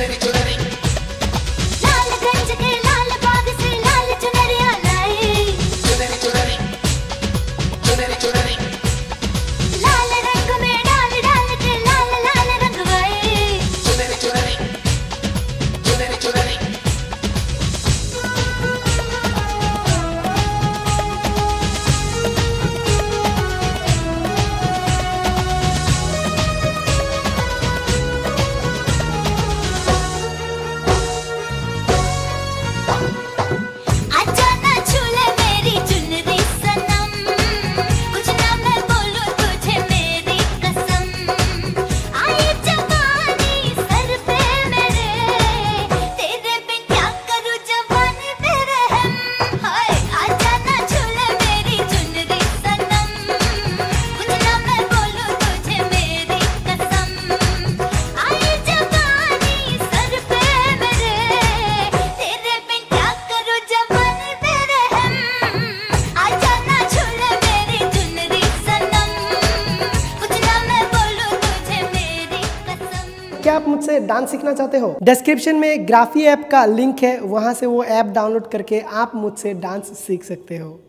let it, it. क्या आप मुझसे डांस सीखना चाहते हो? डिस्क्रिप्शन में ग्राफी ऐप का लिंक है। वहाँ से वो ऐप डाउनलोड करके आप मुझसे डांस सीख सकते हो।